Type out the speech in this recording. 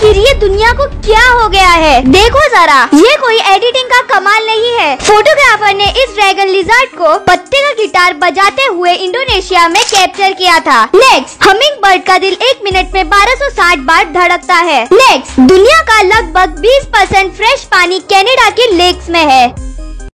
आखिर ये दुनिया को क्या हो गया है? देखो जरा। ये कोई एडिटिंग का कमाल नहीं है। फोटोग्राफर ने इस ड्रैगन लिजर्ट को पत्ते का गिटार बजाते हुए इंडोनेशिया में कैप्चर किया था। नेक्स्ट हमिंग बर्ड का दिल एक मिनट में 1260 बार धड़कता है। नेक्स्ट दुनिया का लगभग 20 परसेंट फ्रेश पानी कनाडा के लेक्स में है।